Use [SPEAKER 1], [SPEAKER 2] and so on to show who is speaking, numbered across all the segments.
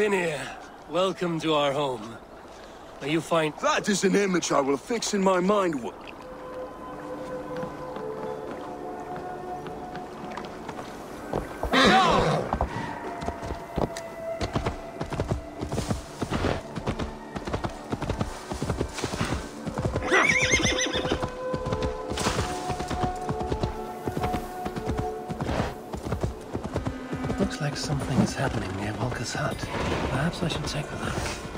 [SPEAKER 1] Finnir, welcome to our home. May you find...
[SPEAKER 2] That is an image I will fix in my mind.
[SPEAKER 1] I should take a look.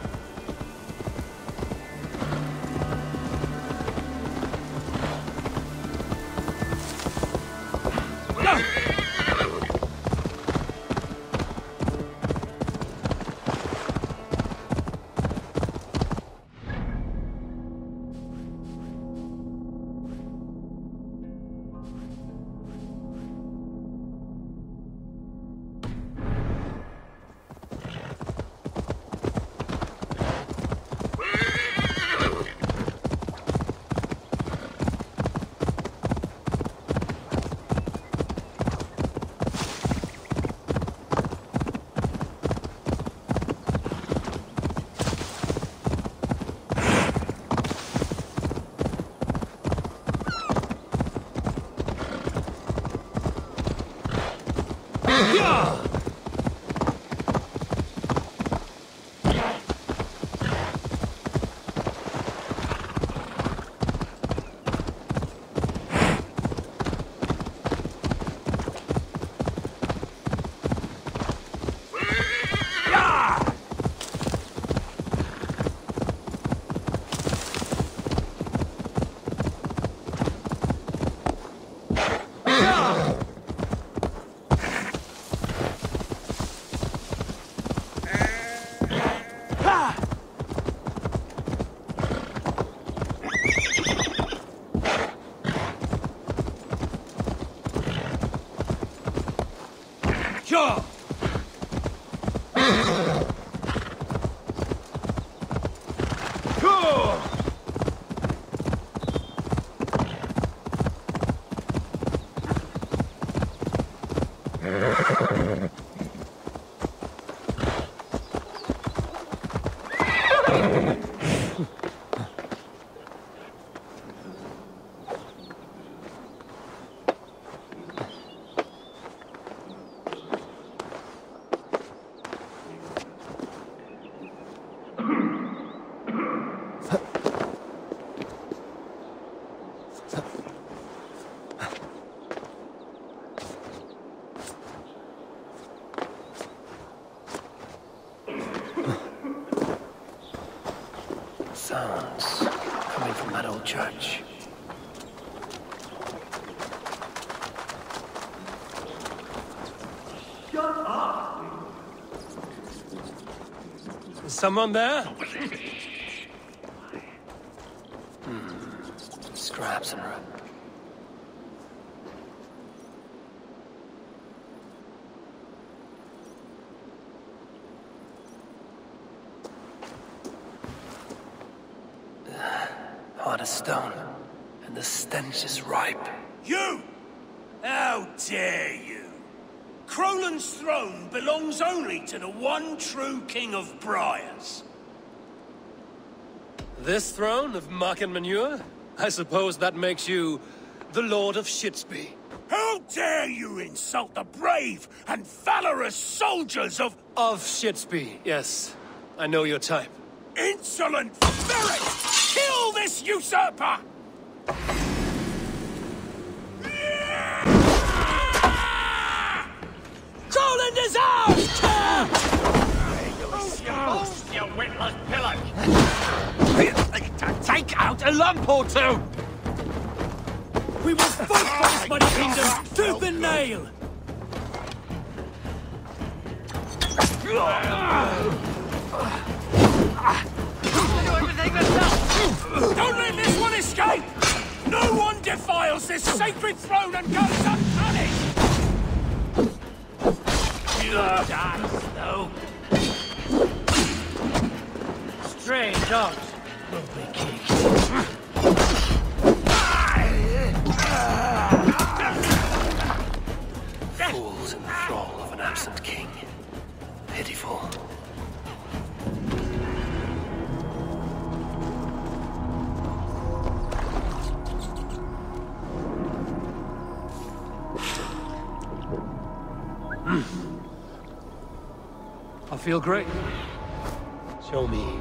[SPEAKER 1] Someone there? Hmm. Scraps and rub. Hard as stone, and the stench is ripe.
[SPEAKER 3] You! How dare you! Crolan's throne belongs only to the one true King of Briars.
[SPEAKER 1] This throne of muck and manure? I suppose that makes you the Lord of Shitsby.
[SPEAKER 3] How dare you insult the brave and valorous soldiers of...
[SPEAKER 1] Of Shitsby, yes. I know your type.
[SPEAKER 3] Insolent ferret! Kill this usurper!
[SPEAKER 4] Croland is ours!
[SPEAKER 5] You witless pillock!
[SPEAKER 4] Take out a lump or two! We will fight for this oh mighty kingdom, tooth and nail!
[SPEAKER 3] Don't let this one escape! No one defiles this sacred throne and goes unpunished!
[SPEAKER 4] You die, Snow. Strange art will be kicked.
[SPEAKER 1] Fools in the thrall of an absent king. Pitiful. I feel great.
[SPEAKER 3] Show me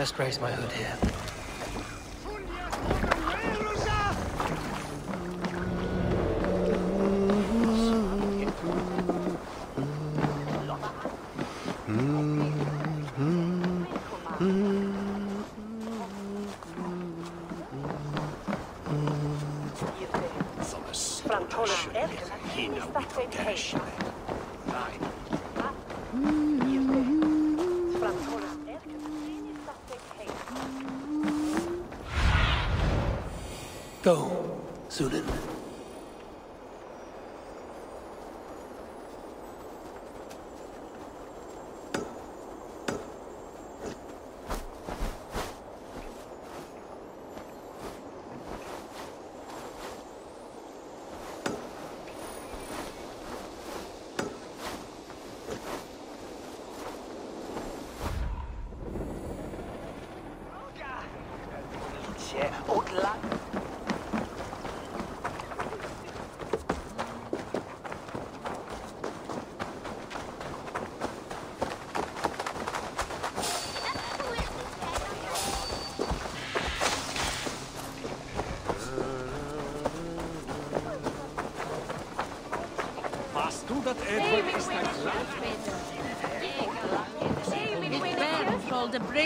[SPEAKER 1] Best raise my hood here.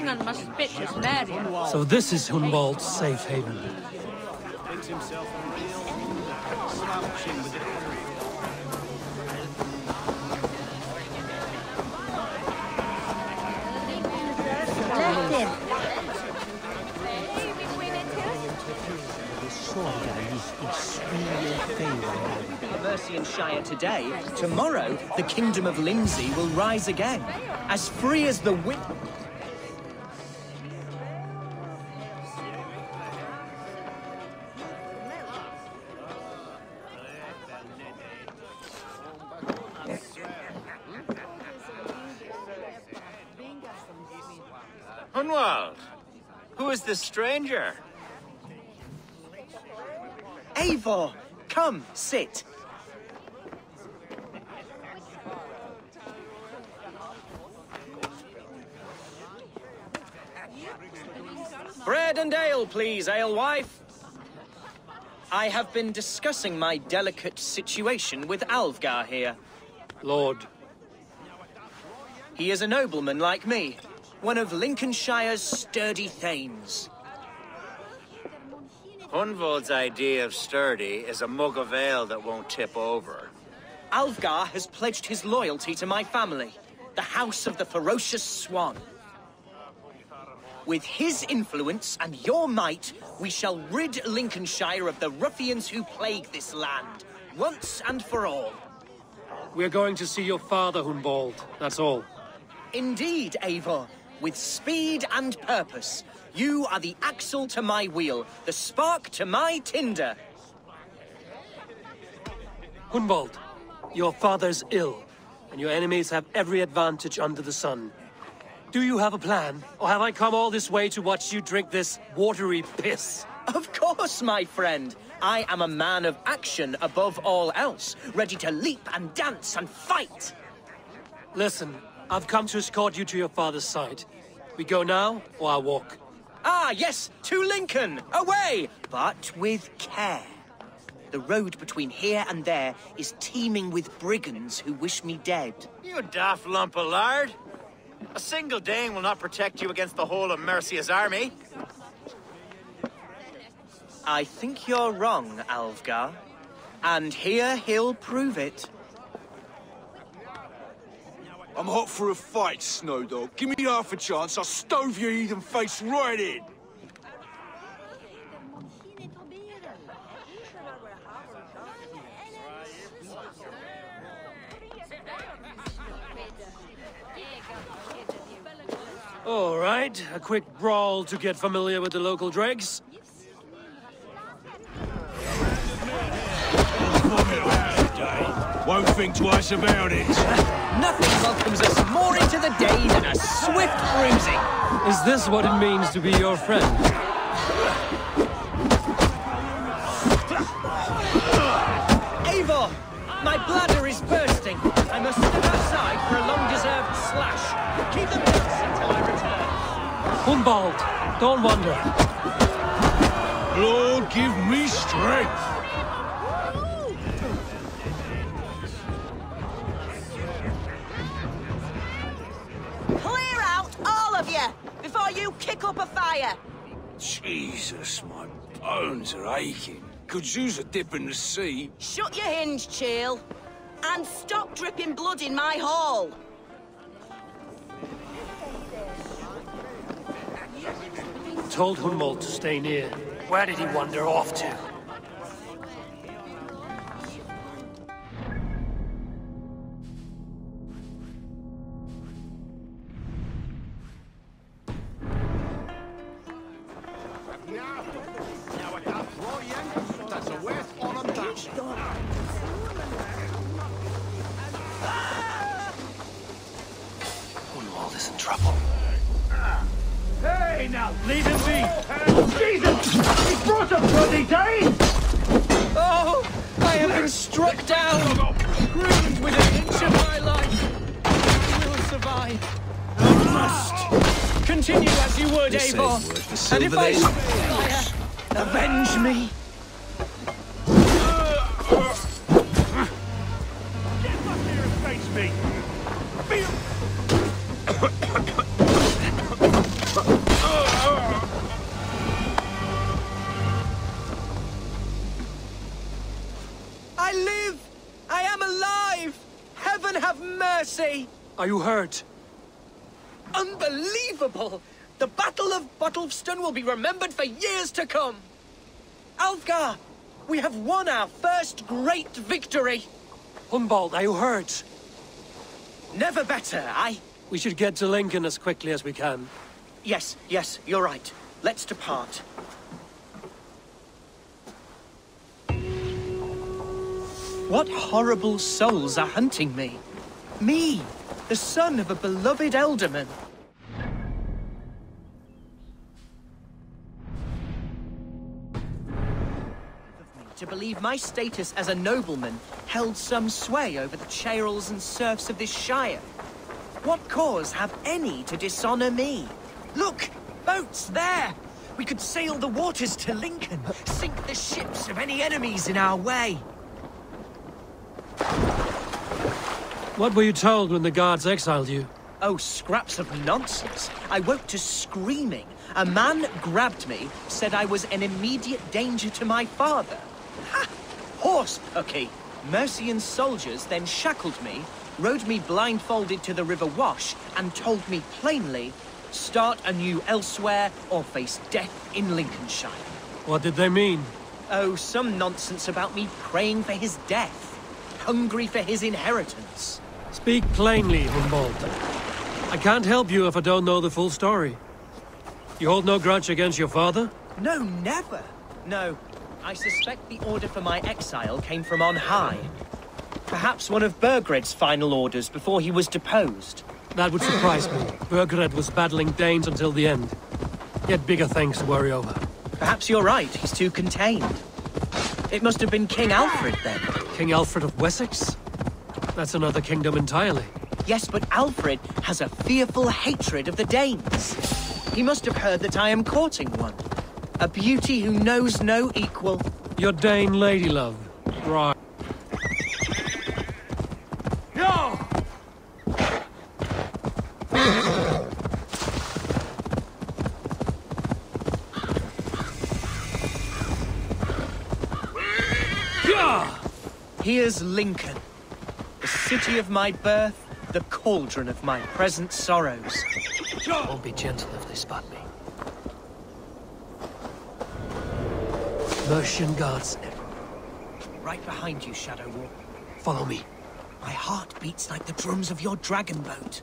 [SPEAKER 6] Told the Bringan must spit his Marion.
[SPEAKER 1] So this is Hunwald's safe haven.
[SPEAKER 4] thinks himself a real slouching with the
[SPEAKER 6] Let him.
[SPEAKER 7] Mercian Shire today, tomorrow the Kingdom of Lindsey will rise again, as free as the wind.
[SPEAKER 5] This stranger?
[SPEAKER 7] Eivor, come, sit. Bread and ale, please, alewife. I have been discussing my delicate situation with Alvgar here.
[SPEAKER 1] Lord,
[SPEAKER 7] He is a nobleman like me, one of Lincolnshire's sturdy thanes.
[SPEAKER 5] Hunwald's idea of sturdy is a mug of ale that won't tip over.
[SPEAKER 7] Alvgar has pledged his loyalty to my family, the House of the Ferocious Swan. With his influence and your might, we shall rid Lincolnshire of the ruffians who plague this land, once and for all.
[SPEAKER 1] we're going to see your father, Hunwald. That's all.
[SPEAKER 7] Indeed, Eivor, with speed and purpose, you are the axle to my wheel, the spark to my tinder.
[SPEAKER 1] Hunwald, your father's ill, and your enemies have every advantage under the sun. Do you have a plan, or have I come all this way to watch you drink this watery piss?
[SPEAKER 7] Of course, my friend. I am a man of action above all else, ready to leap and dance and fight.
[SPEAKER 1] Listen, I've come to escort you to your father's side. We go now, or I walk.
[SPEAKER 7] Ah, yes, to Lincoln, away, but with care. The road between here and there is teeming with brigands who wish me dead.
[SPEAKER 5] You daft lump of lard. A single Dane will not protect you against the whole of Mercia's army.
[SPEAKER 7] I think you're wrong, Alfgar. And here he'll prove it.
[SPEAKER 2] I'm hot for a fight, Snowdog. Give me half a chance, I'll stove your heathen face right in.
[SPEAKER 1] All right, a quick brawl to get familiar with the local dregs.
[SPEAKER 2] Won't think twice about it.
[SPEAKER 7] Nothing welcomes us more into the day than a swift bruising.
[SPEAKER 1] Is this what it means to be your friend?
[SPEAKER 7] Eivor, my bladder is bursting. I must step outside for a long-deserved slash. Keep them nuts until I return.
[SPEAKER 1] Hunwald! Humbald, don't wander.
[SPEAKER 2] Lord, give me strength.
[SPEAKER 8] You kick up a fire.
[SPEAKER 2] Jesus, my bones are aching. Could use a dip in the sea.
[SPEAKER 8] Shut your hinge, Chill. And stop dripping blood in my hall.
[SPEAKER 1] Told Hunwald to stay near. Where did he wander off to? In trouble.
[SPEAKER 4] Hey, now, leave him be! Jesus! He's brought a bloody Dane!
[SPEAKER 7] Oh, I have been struck down, ruined with an inch of my life. I will survive. I must. Continue as you would,
[SPEAKER 2] This
[SPEAKER 7] Eivor. And if I
[SPEAKER 2] they-
[SPEAKER 7] fire, avenge me.
[SPEAKER 4] Get up here and face me!
[SPEAKER 7] I live! I am alive! Heaven have mercy!
[SPEAKER 1] Are you hurt?
[SPEAKER 7] The Battle of Bottleston will be remembered for years to come! Alfgar! We have won our first great victory!
[SPEAKER 1] Hunwald, are you hurt?
[SPEAKER 7] Never better, I...
[SPEAKER 1] We should get to Lincoln as quickly as we can.
[SPEAKER 7] Yes, yes, you're right. Let's depart. What horrible souls are hunting me? Me, the son of a beloved ealdorman. To believe my status as a nobleman held some sway over the chairels and serfs of this shire. What cause have any to dishonor me? Look! Boats there! We could sail the waters to Lincoln, sink the ships of any enemies in our way.
[SPEAKER 1] What were you told when the guards exiled you?
[SPEAKER 7] Oh, scraps of nonsense. I woke to screaming. A man grabbed me, said I was an immediate danger to my father. Ha! Horse pucky! Mercian soldiers then shackled me, rode me blindfolded to the River Wash, and told me plainly, start anew elsewhere or face death in Lincolnshire.
[SPEAKER 1] What did they mean?
[SPEAKER 7] Oh, some nonsense about me praying for his death, hungry for his inheritance.
[SPEAKER 1] Speak plainly, Hunwald. I can't help you if I don't know the full story. You hold no grudge against your father?
[SPEAKER 7] No, never. No, I suspect the order for my exile came from on high. Perhaps one of Burgred's final orders before he was deposed.
[SPEAKER 1] That would surprise me. Burgred was battling Danes until the end. He had bigger things to worry over.
[SPEAKER 7] Perhaps you're right, he's too contained. It must have been King Alfred then.
[SPEAKER 1] King Alfred of Wessex? That's another kingdom entirely.
[SPEAKER 7] Yes, but Alfred has a fearful hatred of the Danes. He must have heard that I am courting one. A beauty who knows no equal.
[SPEAKER 1] Your Dane lady love. Right.
[SPEAKER 4] No!
[SPEAKER 7] Here's Lincoln, the city of my birth, the cauldron of my present sorrows.
[SPEAKER 1] Won't be gentle if they spot me. Mercian guards,
[SPEAKER 7] Right behind you, Shadow Walk.
[SPEAKER 1] follow me.
[SPEAKER 7] My heart beats like the drums of your dragon boat.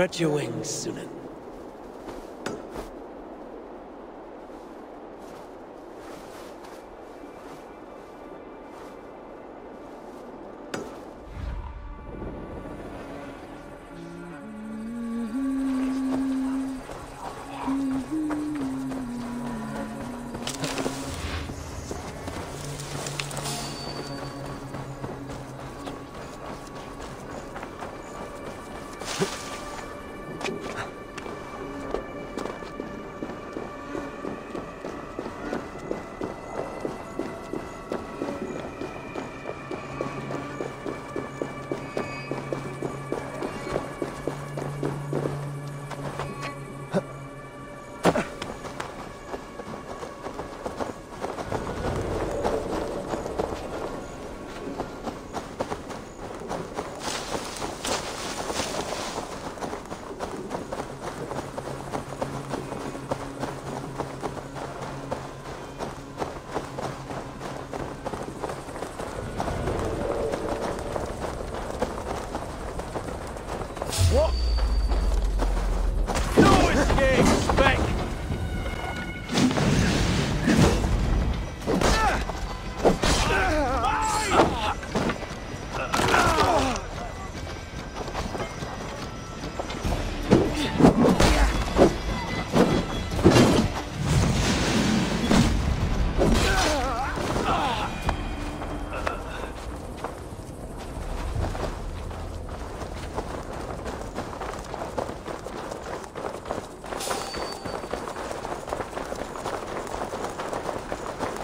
[SPEAKER 1] Stretch your wings,
[SPEAKER 2] Sýnin.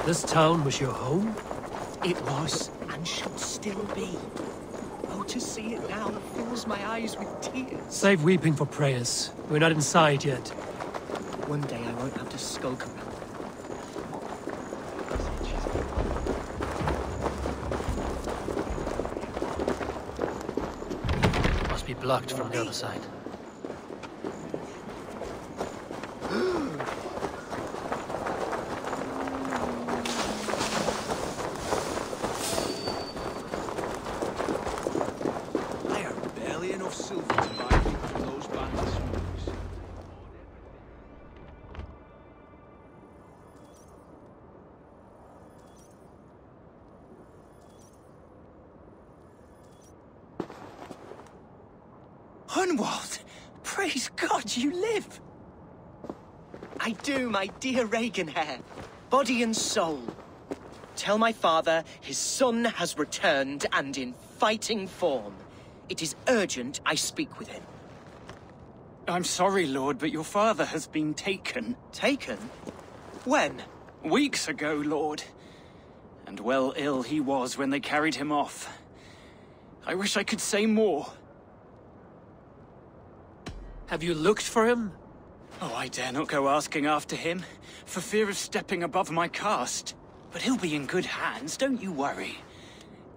[SPEAKER 1] This town was your home?
[SPEAKER 7] It was, and should still be. Oh, to see it now fills my eyes with tears.
[SPEAKER 1] Save weeping for prayers. We're not inside yet.
[SPEAKER 7] One day I won't have to skulk around.
[SPEAKER 1] Must be blocked from the other side.
[SPEAKER 7] Dear Reaganhair. Body and soul. Tell my father his son has returned and in fighting form. It is urgent I speak with him.
[SPEAKER 9] I'm sorry, Lord, but your father has been taken.
[SPEAKER 7] Taken? When?
[SPEAKER 9] Weeks ago, Lord. And well ill he was when they carried him off. I wish I could say more.
[SPEAKER 1] Have you looked for him?
[SPEAKER 9] Oh, I dare not go asking after him, for fear of stepping above my caste. But he'll be in good hands, don't you worry.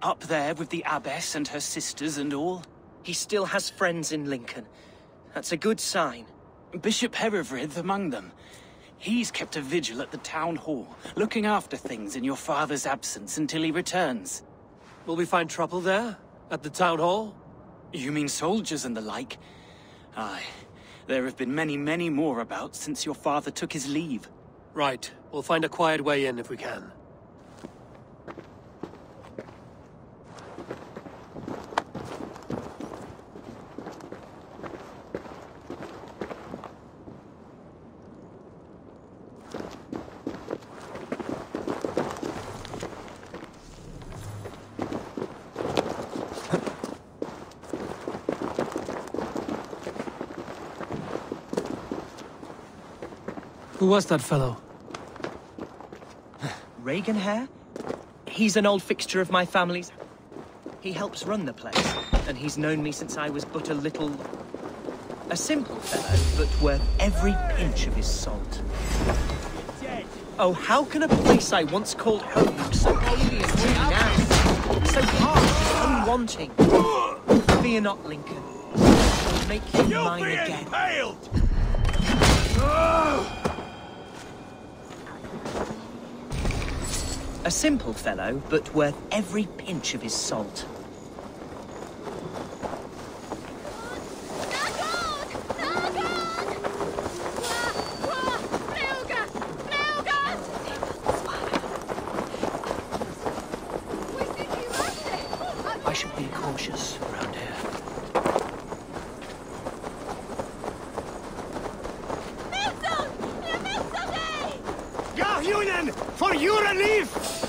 [SPEAKER 9] Up there with the abbess and her sisters and all.
[SPEAKER 7] He still has friends in Lincoln. That's a good sign.
[SPEAKER 9] Bishop Herivrid among them. He's kept a vigil at the town hall, looking after things in your father's absence until he returns.
[SPEAKER 1] Will we find trouble there? At the town hall?
[SPEAKER 9] You mean soldiers and the like? Aye. There have been many, many more about since your father took his leave.
[SPEAKER 1] Right. We'll find a quiet way in if we can. Was that fellow?
[SPEAKER 7] Reaganhair? He's an old fixture of my family's. He helps run the place, and he's known me since I was but a little... A simple fellow, but worth every pinch of his salt. Oh, how can a place I once called home look so alien to me now? So harsh and unwanting. Fear not, Lincoln. I'll make you mine again. A simple fellow, but worth every pinch of his salt.
[SPEAKER 1] I should be cautious here.
[SPEAKER 4] for your relief!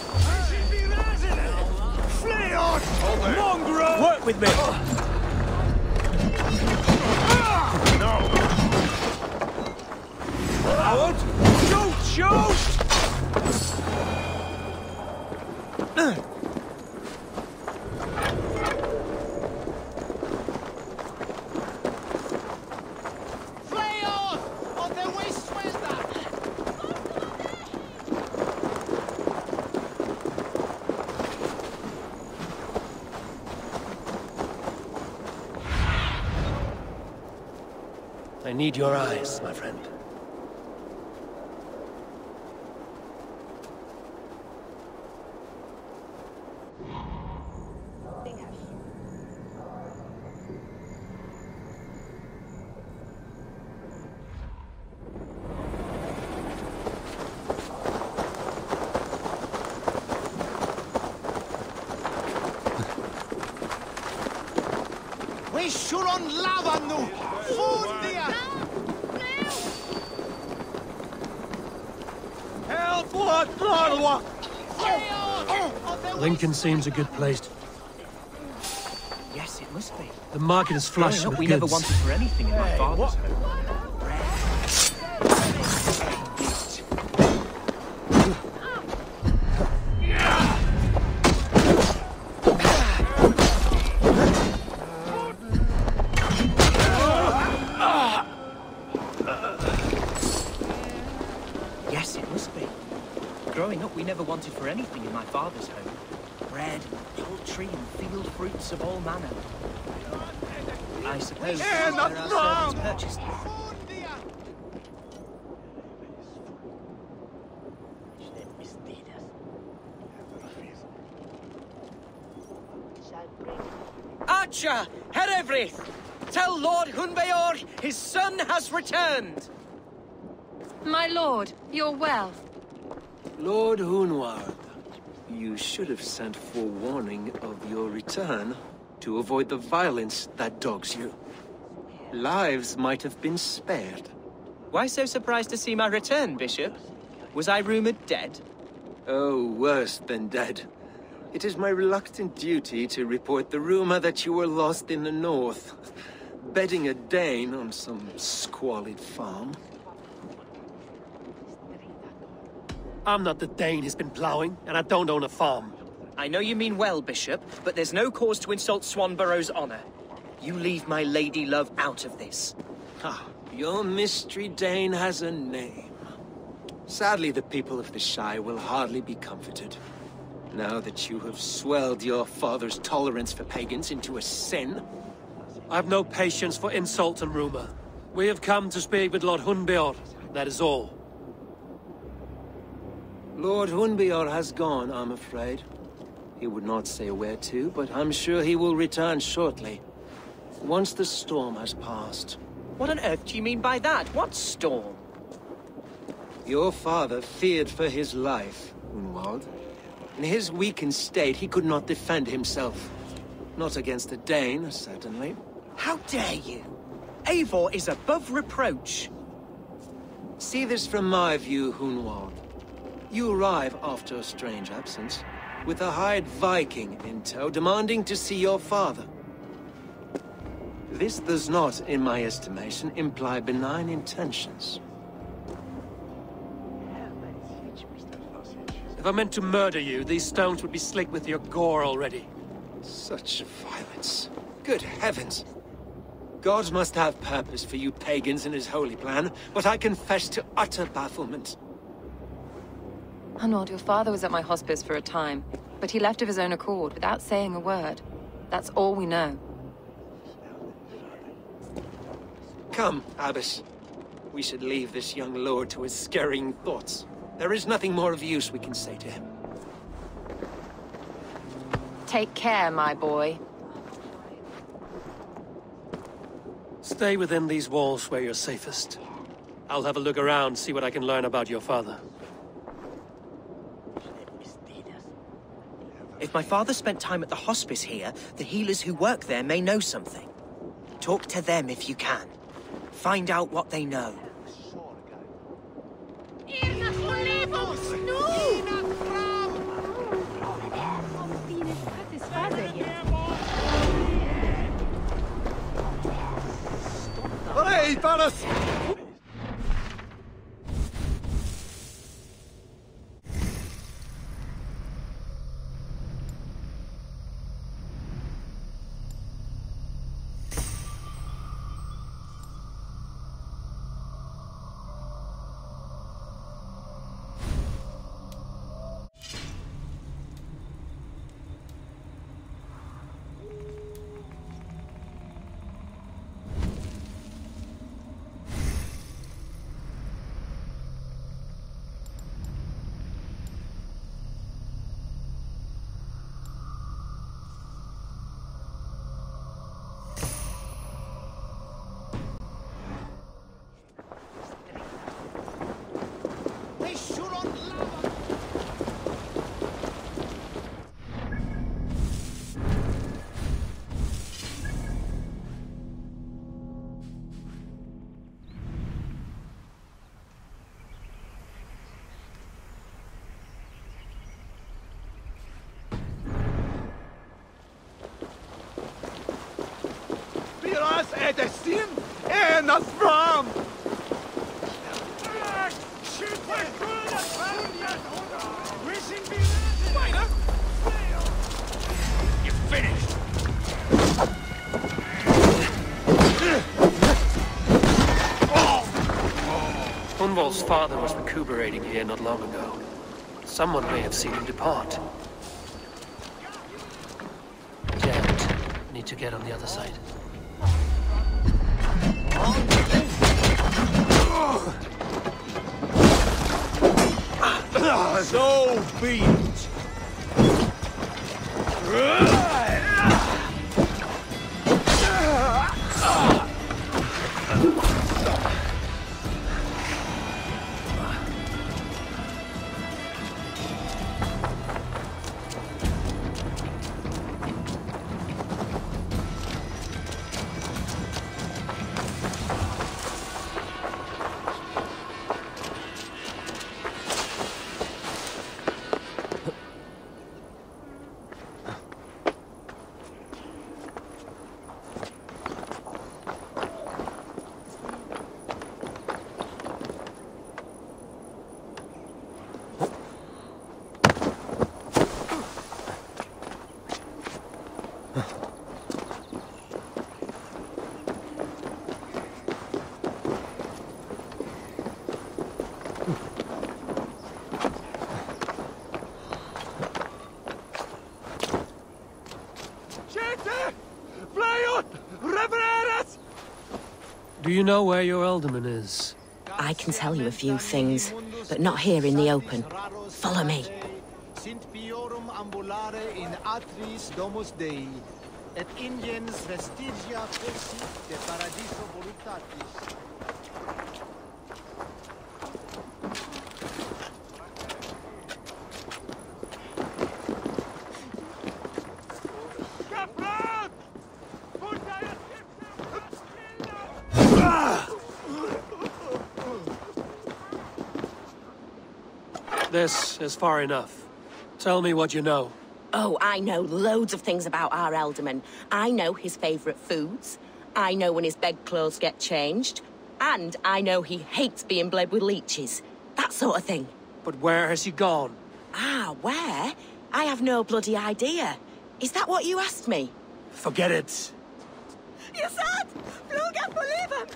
[SPEAKER 4] Mongrel! Work with me! No! Out! Shoot! Shoot!
[SPEAKER 10] Flay on! On the west Swesda!
[SPEAKER 1] I need your eyes, my friend.
[SPEAKER 10] We shoot on lava nu! Food there!
[SPEAKER 4] Help! What? Lord,
[SPEAKER 10] Flay on! On
[SPEAKER 1] Lincoln seems a good place.
[SPEAKER 7] Yes, it must be.
[SPEAKER 1] The market is flush
[SPEAKER 7] Growing up,
[SPEAKER 1] with
[SPEAKER 7] we
[SPEAKER 1] goods.
[SPEAKER 7] never wanted for anything in my father's home. That's
[SPEAKER 10] not
[SPEAKER 7] where our purchased them.
[SPEAKER 10] Food there!
[SPEAKER 7] Archer, Herefrith, tell Lord Hunbeor his son has returned.
[SPEAKER 6] My lord, you're well.
[SPEAKER 11] Lord Hunwald, you should have sent forewarning of your return to avoid the violence that dogs you. Lives might have been spared.
[SPEAKER 7] Why so surprised to see my return, Bishop? Was I rumoured dead?
[SPEAKER 11] Oh, worse than dead. It is my reluctant duty to report the rumor that you were lost in the north, bedding a Dane on some squalid farm.
[SPEAKER 1] I'm not the Dane he's been plowing, and I don't own a farm.
[SPEAKER 7] I know you mean well, Bishop, but there's no cause to insult Swanborough's honour. You leave my lady love out of this.
[SPEAKER 11] Ah, your mystery Dane has a name. Sadly, the people of the Shire will hardly be comforted. Now that you have swelled your father's tolerance for pagans into a sin,
[SPEAKER 1] I've no patience for insult and rumor. We have come to speak with Lord Hunbeor, that is all.
[SPEAKER 11] Lord Hunbior has gone, I'm afraid. He would not say where to, but I'm sure he will return shortly. Once the storm has passed.
[SPEAKER 7] What on earth do you mean by that? What storm?
[SPEAKER 11] Your father feared for his life, Hunwald. In his weakened state, he could not defend himself. Not against a Dane, certainly.
[SPEAKER 7] How dare you? Eivor is above reproach.
[SPEAKER 11] See this from my view, Hunwald. You arrive after a strange absence, with a hired Viking in tow demanding to see your father. This does not, in my estimation, imply benign intentions.
[SPEAKER 1] If I meant to murder you, these stones would be slick with your gore already.
[SPEAKER 11] Such violence. Good heavens! God must have purpose for you pagans in his holy plan, but I confess to utter bafflement.
[SPEAKER 12] Hunwald, your father was at my hospice for a time, but he left of his own accord without saying a word. That's all we know.
[SPEAKER 11] Come, Abbess. We should leave this young lord to his scurrying thoughts. There is nothing more of use we can say to him.
[SPEAKER 12] Take care, my boy.
[SPEAKER 1] Stay within these walls where you're safest. I'll have a look around, see what I can learn about your father.
[SPEAKER 7] If my father spent time at the hospice here, the healers who work there may know something. Talk to them if you can. Find out what they know.
[SPEAKER 2] Hey, Varas! Piras Edestin er en as fram!
[SPEAKER 3] You're finished.
[SPEAKER 1] Hunwald's father was recuperating here not long ago. Someone may have seen him depart. Damn it. Need to get on the other side.
[SPEAKER 2] So be it.
[SPEAKER 1] Do you know where your ealdorman is?
[SPEAKER 8] I can tell you a few things, but not here in the open. Follow me.
[SPEAKER 10] Sint piorum ambulare in atris domus Dei, et ingens vestigia persit de paradiso voluptatis.
[SPEAKER 1] This is far enough. Tell me what you know.
[SPEAKER 8] Oh, I know loads of things about our Ealdorman. I know his favourite foods. I know when his bedclothes get changed. And I know he hates being bled with leeches. That sort of thing.
[SPEAKER 1] But where has he gone?
[SPEAKER 8] Ah, where? I have no bloody idea. Is that what you asked me?
[SPEAKER 1] Forget it.
[SPEAKER 8] You said! You can't believe him!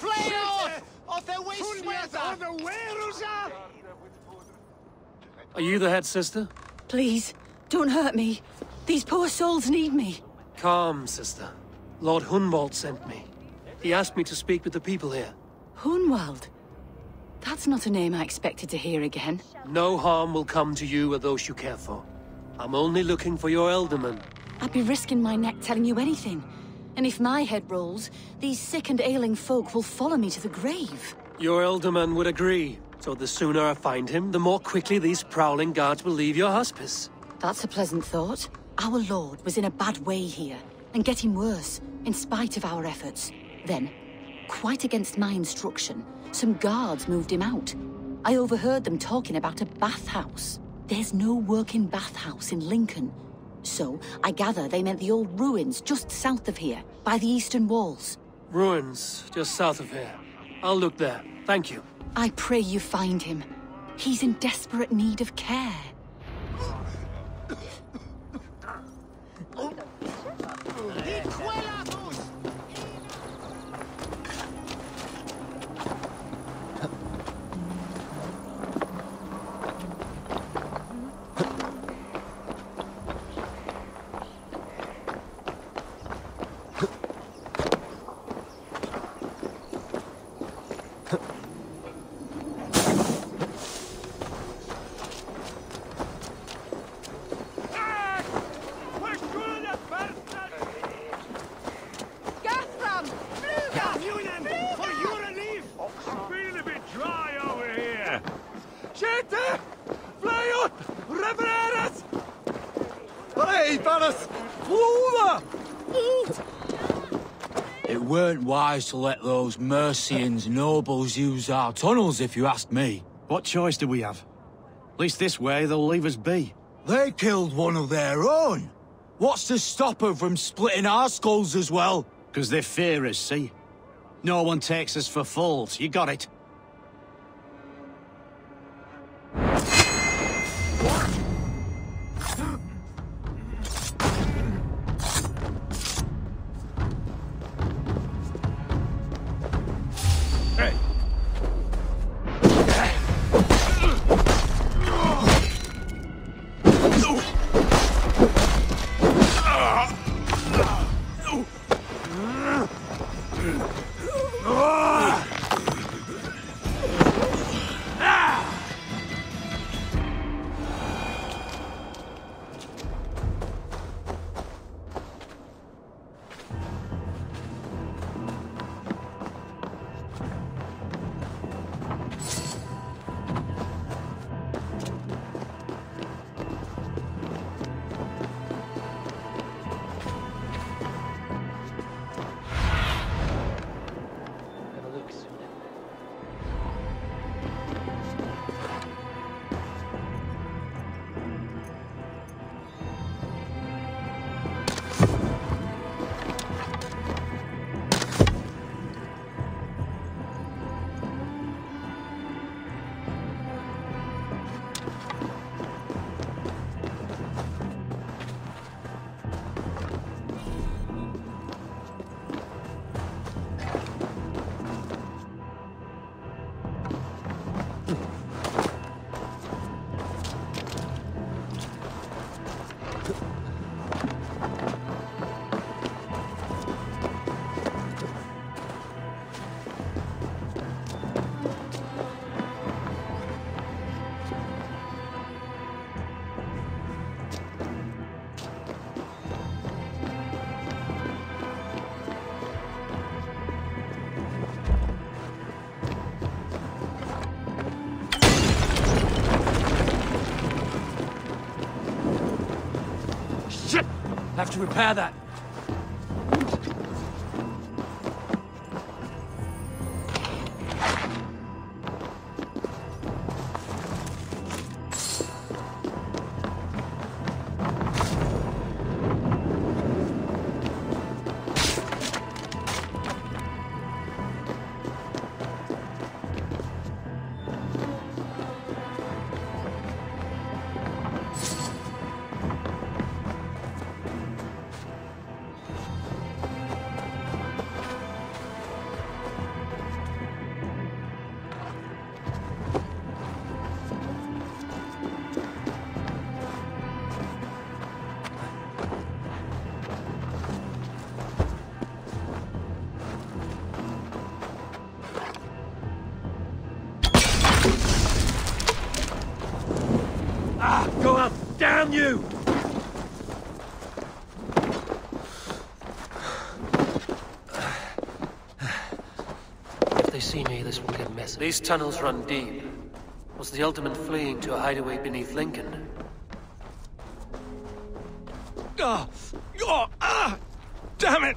[SPEAKER 10] Fleo! Of the waste
[SPEAKER 1] Are you the head sister?
[SPEAKER 13] Please, don't hurt me. These poor souls need me.
[SPEAKER 1] Calm, sister. Lord Hunwald sent me. He asked me to speak with the people here.
[SPEAKER 13] Hunwald? That's not a name I expected to hear again.
[SPEAKER 1] No harm will come to you or those you care for. I'm only looking for your Ealdorman.
[SPEAKER 13] I'd be risking my neck telling you anything. And if my head rolls, these sick and ailing folk will follow me to the grave.
[SPEAKER 1] Your Ealdorman would agree. So the sooner I find him, the more quickly these prowling guards will leave your hospice.
[SPEAKER 13] That's a pleasant thought. Our lord was in a bad way here, and getting worse, in spite of our efforts. Then, quite against my instruction, some guards moved him out. I overheard them talking about a bathhouse. There's no working bathhouse in Lincoln. So, I gather they meant the old ruins just south of here, by the eastern walls.
[SPEAKER 1] Ruins, just south of here. I'll look there. Thank you.
[SPEAKER 13] I pray you find him. He's in desperate need of care.
[SPEAKER 3] Gathram! Fluga! For your relief! Feeling a bit dry over here. Gente! Fly up! Revereras!
[SPEAKER 14] Hey, Vanis! Flora!
[SPEAKER 2] It weren't wise to let those Mercians nobles use our tunnels, if you ask me.
[SPEAKER 15] What choice do we have? At least this way they'll leave us be.
[SPEAKER 2] They killed one of their own. What's to stop them from splitting our skulls as well?
[SPEAKER 15] Because they fear us, see? No one takes us for fools, you got it.
[SPEAKER 1] Repair that. Damn you! If they see me, this will get messy. These tunnels run deep. Was the Ealdorman fleeing to a hideaway beneath Lincoln?
[SPEAKER 16] Ah! You're ah! Damn it!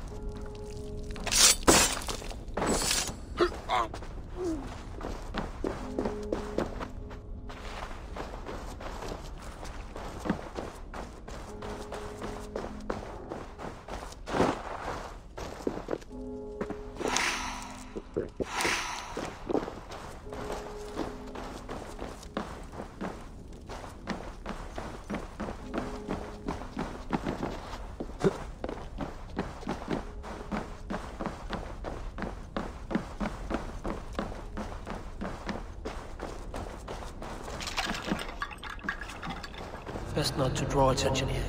[SPEAKER 1] To draw attention here.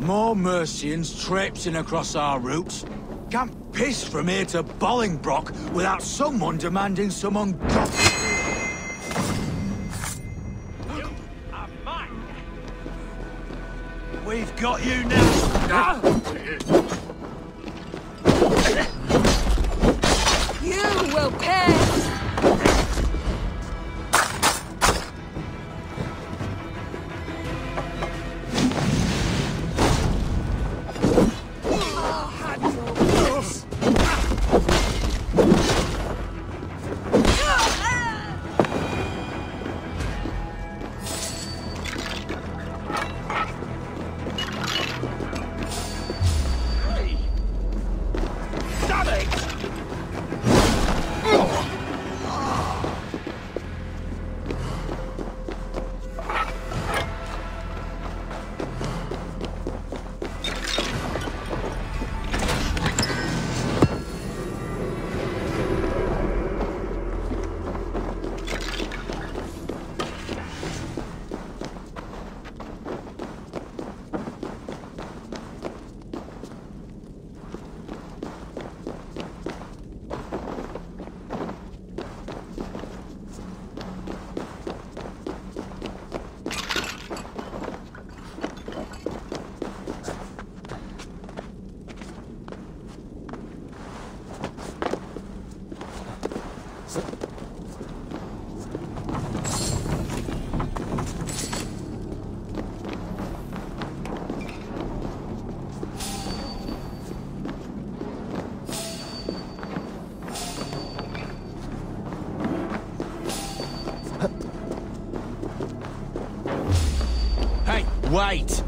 [SPEAKER 2] More Mercians traipsing across our routes. Can't piss from here to Bolingbroke without someone demanding some ungodly...
[SPEAKER 17] We've got you now.
[SPEAKER 1] Was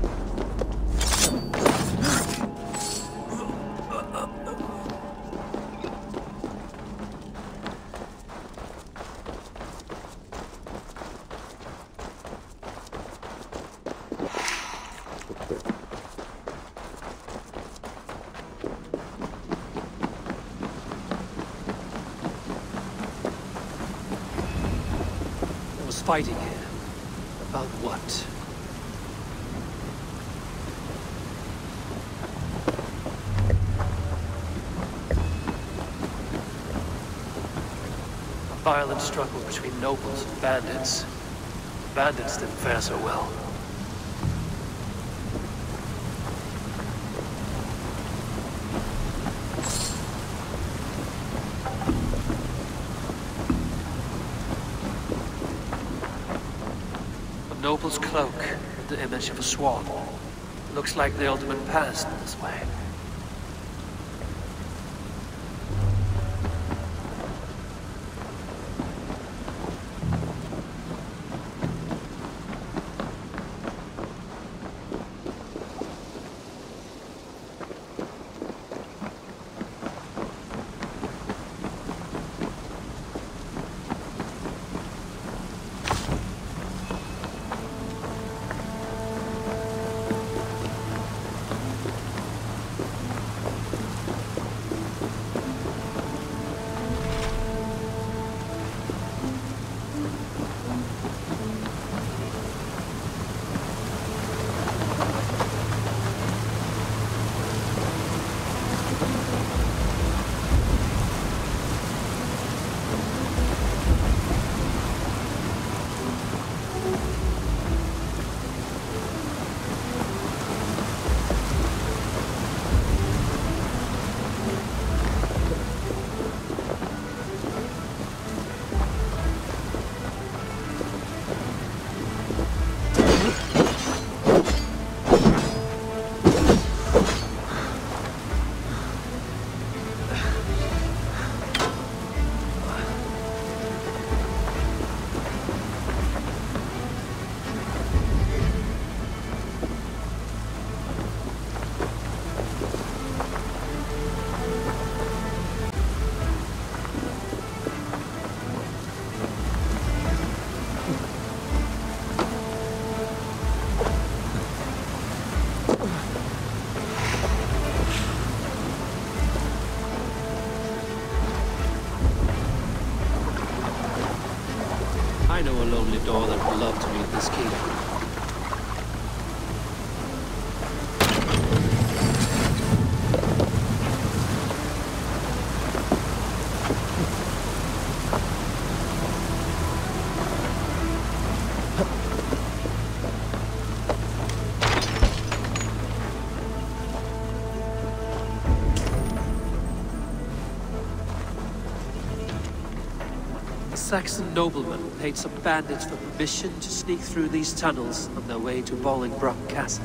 [SPEAKER 1] fighting here. About what? A violent struggle between nobles and bandits. Bandits didn't fare so well. A noble's cloak with the image of a swan. Looks like the Ealdorman passed this way. Saxon nobleman paid some bandits for permission to sneak through these tunnels on their way to Bolingbroke Castle.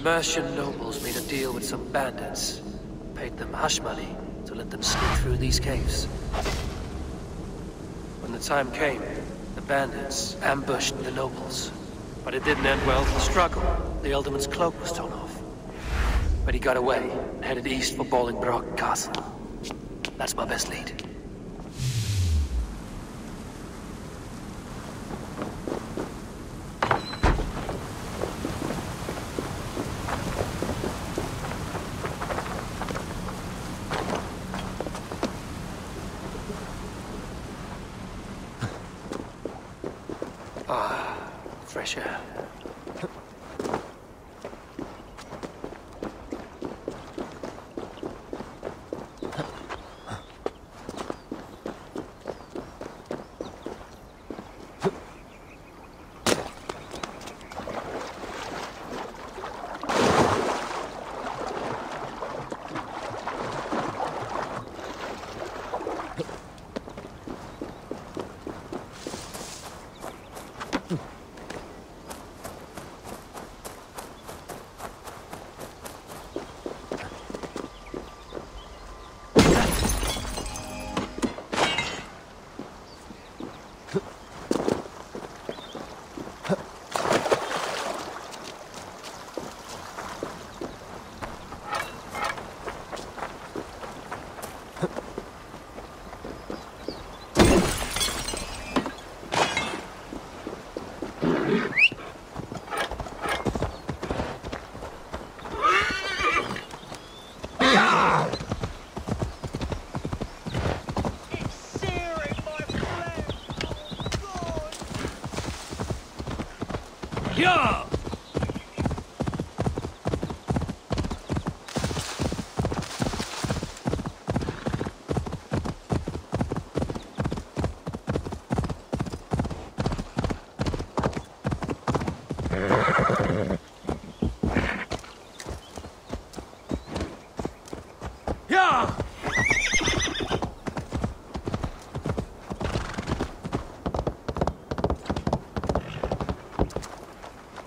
[SPEAKER 1] Mercian nobles made a deal with some bandits, paid them hush money to let them sneak through these caves. When the time came, the bandits ambushed the nobles. But it didn't end well for the struggle. The Ealdorman's cloak was torn off. But he got away headed east for Bolingbroke Castle. That's my best lead.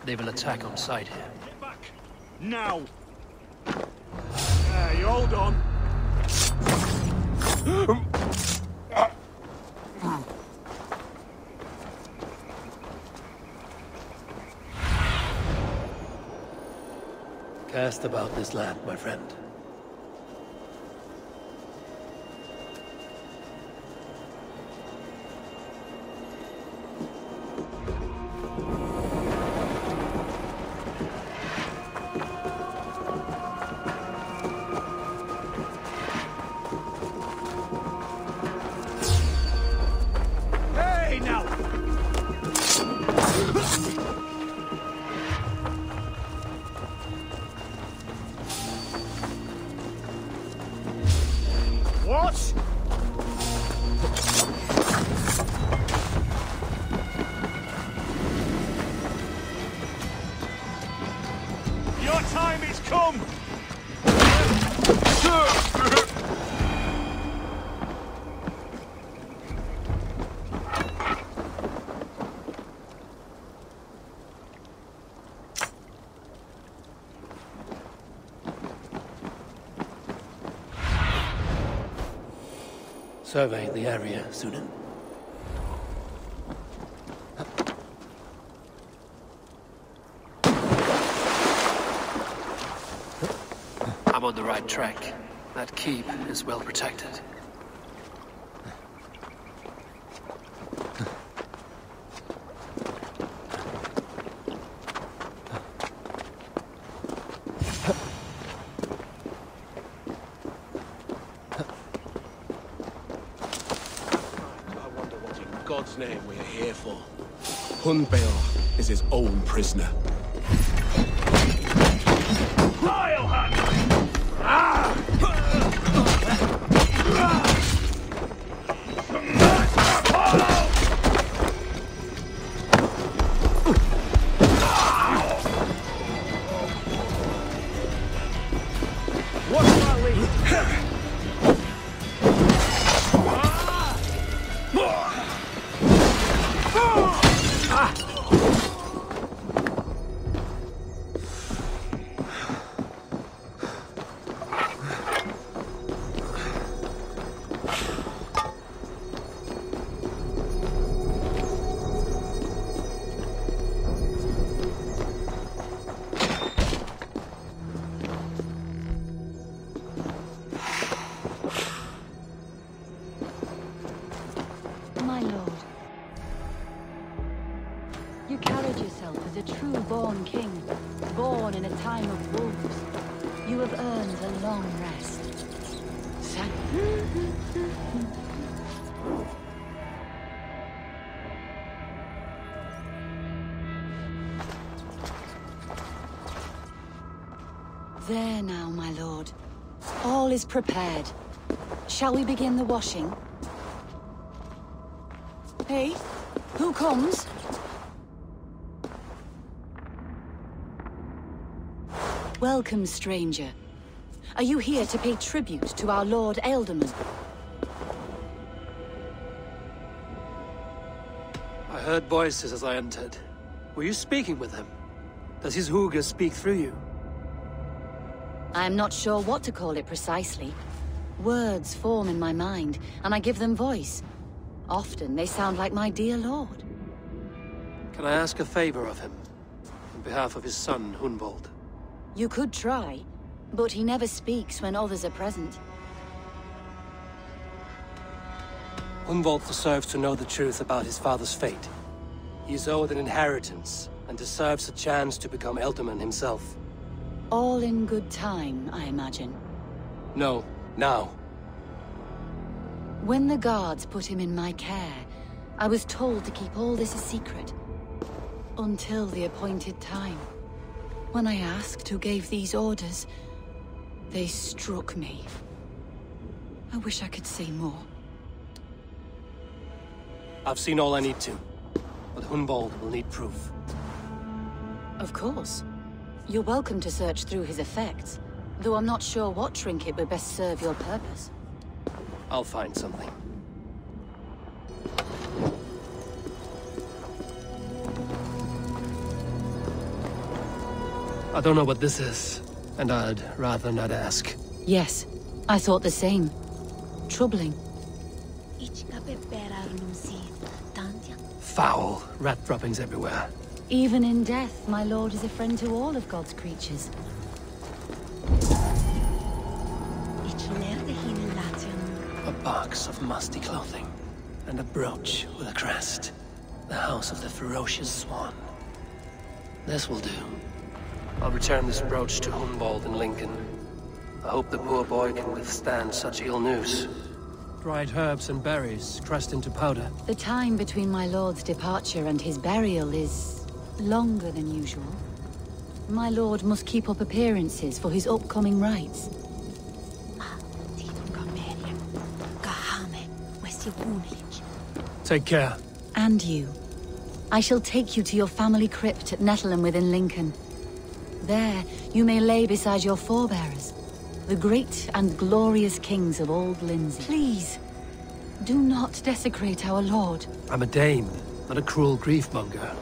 [SPEAKER 1] They will attack on sight here. Get back!
[SPEAKER 4] Now! Hey, hold on.
[SPEAKER 1] Cast about this land, my friend. Survey the area, Sýnin. I'm on the right track. That keep is well protected.
[SPEAKER 18] God's name we are here for? Hunbeor is his own prisoner.
[SPEAKER 13] There now, my lord. All is prepared. Shall we begin the washing? Hey, who comes? Welcome, stranger. Are you here to pay tribute to our Lord Ealdorman?
[SPEAKER 1] I heard voices as I entered. Were you speaking with him? Does his hugr speak through you?
[SPEAKER 13] I am not sure what to call it precisely. Words form in my mind, and I give them voice. Often they sound like my dear lord.
[SPEAKER 1] Can I ask a favor of him? On behalf of his son, Hunwald.
[SPEAKER 13] You could try, but he never speaks when others are present.
[SPEAKER 1] Hunwald deserves to know the truth about his father's fate. He is owed an inheritance, and deserves a chance to become Ealdorman himself.
[SPEAKER 13] All in good time, I imagine.
[SPEAKER 1] No, now.
[SPEAKER 13] When the guards put him in my care, I was told to keep all this a secret. Until the appointed time. When I asked who gave these orders, they struck me. I wish I could say more.
[SPEAKER 1] I've seen all I need to. But Hunwald will need proof.
[SPEAKER 13] Of course. You're welcome to search through his effects, though I'm not sure what trinket would best serve your purpose.
[SPEAKER 1] I'll find something. I don't know what this is, and I'd rather not ask.
[SPEAKER 13] Yes, I thought the same. Troubling.
[SPEAKER 1] Foul. Rat droppings everywhere.
[SPEAKER 13] Even in death, my lord is a friend to all of God's creatures.
[SPEAKER 1] A box of musty clothing. And a brooch with a crest. The house of the ferocious swan. This will do. I'll return this brooch to Hunwald and Lincoln. I hope the poor boy can withstand such ill news. Dried herbs and berries, crushed into powder.
[SPEAKER 13] The time between my lord's departure and his burial is... longer than usual. My lord must keep up appearances for his upcoming rites.
[SPEAKER 1] Take care.
[SPEAKER 13] And you. I shall take you to your family crypt at Nettleham within Lincoln. There, you may lay beside your forebearers, the great and glorious kings of Old Lindsey. Please, do not desecrate our lord.
[SPEAKER 1] I'm a dame, not a cruel grief-monger.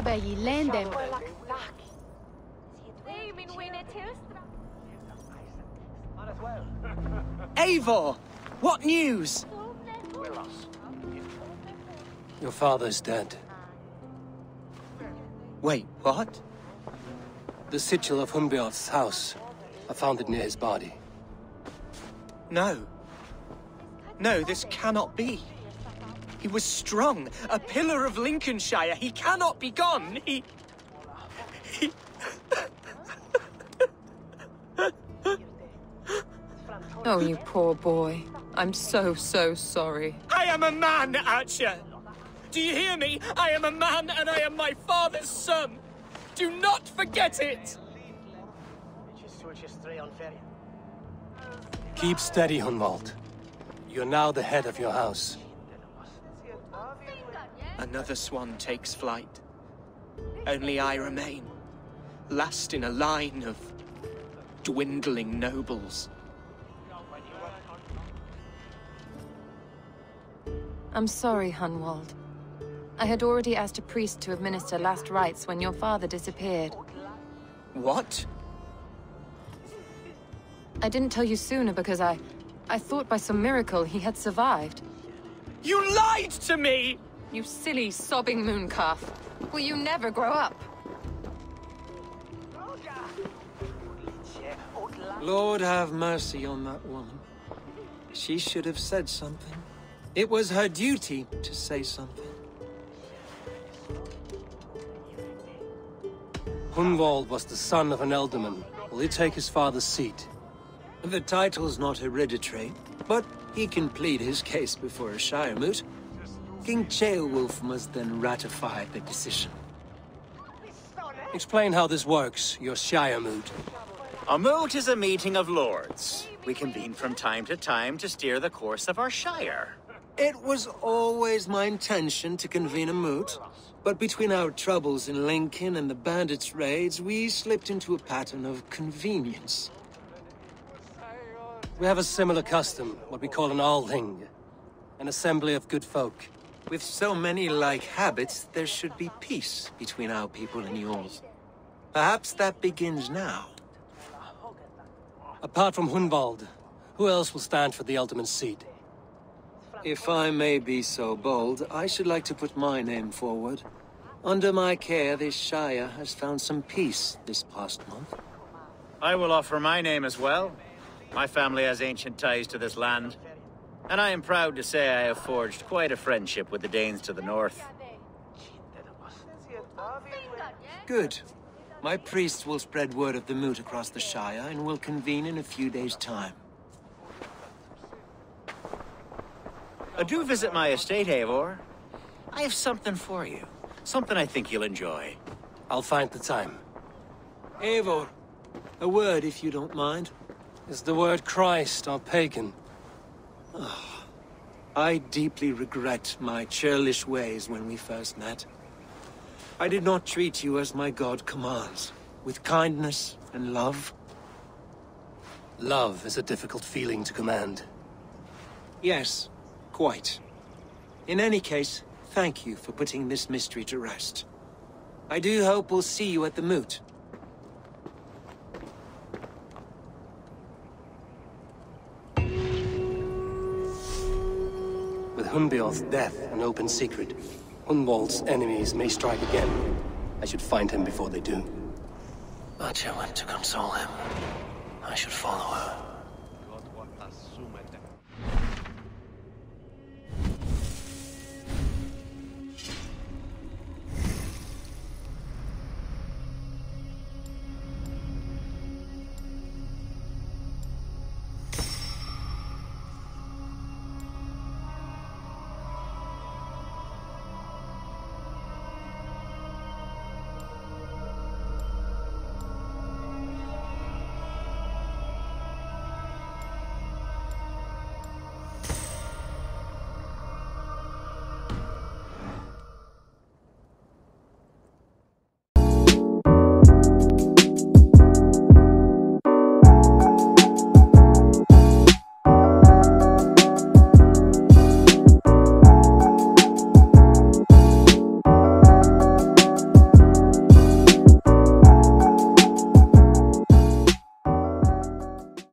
[SPEAKER 6] Ik heb je.
[SPEAKER 7] Eivor! What news?
[SPEAKER 1] Your father's dead.
[SPEAKER 7] Wait, what?
[SPEAKER 1] The sigil of Hunbjorn's house. I found it near his body.
[SPEAKER 7] No. No, this cannot be. He was strong, a pillar of Lincolnshire. He cannot be gone. He... he...
[SPEAKER 12] Oh, you poor boy. I'm so, so sorry.
[SPEAKER 7] I am a man, Archer. Do you hear me? I am a man and I am my father's son. Do not forget it.
[SPEAKER 1] Keep steady, Hunwald. You're now the head of your house.
[SPEAKER 7] Another swan takes flight. Only I remain, last in a line of dwindling nobles.
[SPEAKER 12] I'm sorry, Hunwald. I had already asked a priest to administer last rites when your father disappeared.
[SPEAKER 7] What?
[SPEAKER 12] I didn't tell you sooner because I... I thought by some miracle he had survived.
[SPEAKER 7] You lied to me!
[SPEAKER 12] You silly, sobbing mooncalf. Will you never grow up?
[SPEAKER 11] Lord have mercy on that woman. She should have said something. It was her duty to say something.
[SPEAKER 1] Hunwald was the son of an ealdorman. Will he take his father's seat?
[SPEAKER 11] The title's not hereditary, but he can plead his case before a Shire moot. King Ceolwulf must then ratify the decision.
[SPEAKER 1] Explain how this works, your Shire moot.
[SPEAKER 5] A moot is a meeting of lords. We convene from time to time to steer the course of our shire.
[SPEAKER 11] It was always my intention to convene a moot, but between our troubles in Lincoln and the bandits' raids, we slipped into a pattern of convenience.
[SPEAKER 1] We have a similar custom, what we call an Althing. An assembly of good folk.
[SPEAKER 11] With so many like habits, there should be peace between our people and yours. Perhaps that begins now.
[SPEAKER 1] Apart from Hunwald, who else will stand for the ultimate seat?
[SPEAKER 11] If I may be so bold, I should like to put my name forward. Under my care, this Shire has found some peace this past month.
[SPEAKER 5] I will offer my name as well. My family has ancient ties to this land. And I am proud to say I have forged quite a friendship with the Danes to the north.
[SPEAKER 11] Good. My priests will spread word of the moot across the Shire and will convene in a few days' time.
[SPEAKER 5] Uh, do visit my estate, Eivor. I have something for you. Something I think you'll enjoy.
[SPEAKER 1] I'll find the time.
[SPEAKER 11] Eivor, a word if you don't mind.
[SPEAKER 1] Is the word Christ or pagan?
[SPEAKER 11] Ah, I deeply regret my churlish ways when we first met. I did not treat you as my god commands, with kindness and love.
[SPEAKER 1] Love is a difficult feeling to command.
[SPEAKER 11] Yes, quite. In any case, thank you for putting this mystery to rest. I do hope we'll see you at the moot.
[SPEAKER 1] Hunbeor's death an open secret, Hunwald's enemies may strike again. I should find him before they do.
[SPEAKER 19] Batya went to console him. I should follow her.